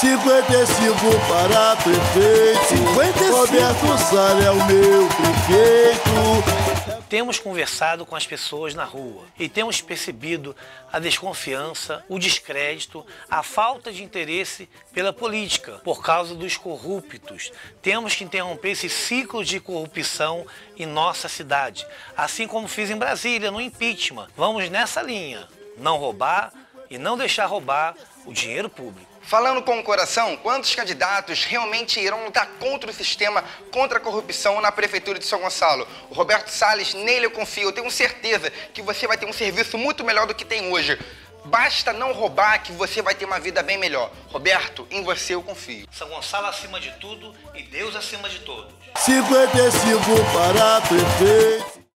55 para prefeito. 55. Roberto Salles é o meu prefeito. Temos conversado com as pessoas na rua e temos percebido a desconfiança, o descrédito, a falta de interesse pela política por causa dos corruptos. Temos que interromper esse ciclo de corrupção em nossa cidade, assim como fiz em Brasília no impeachment. Vamos nessa linha, não roubar e não deixar roubar o dinheiro público. Falando com o coração, quantos candidatos realmente irão lutar contra o sistema, contra a corrupção na Prefeitura de São Gonçalo? O Roberto Salles, nele eu confio, eu tenho certeza que você vai ter um serviço muito melhor do que tem hoje. Basta não roubar que você vai ter uma vida bem melhor. Roberto, em você eu confio. São Gonçalo acima de tudo e Deus acima de todos. 55 para prefeito.